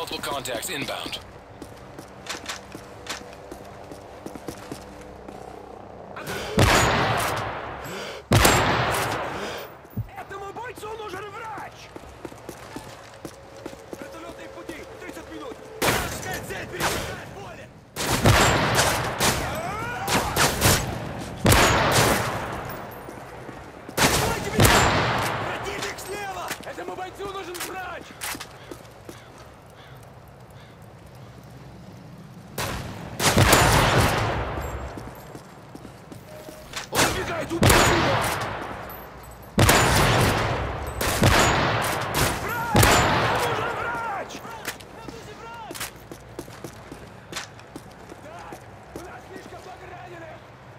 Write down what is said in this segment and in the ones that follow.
Multiple contacts inbound. Этому бойцу Кидай туда!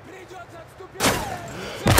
Придется отступить!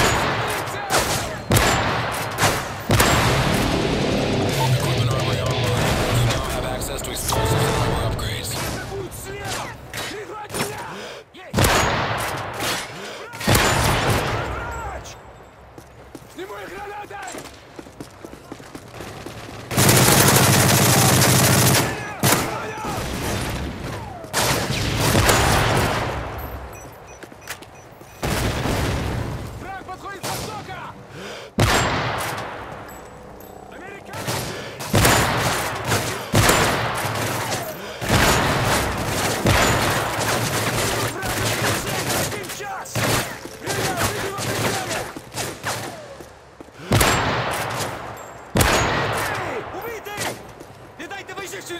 They're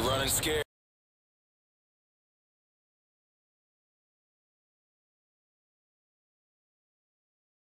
running scared.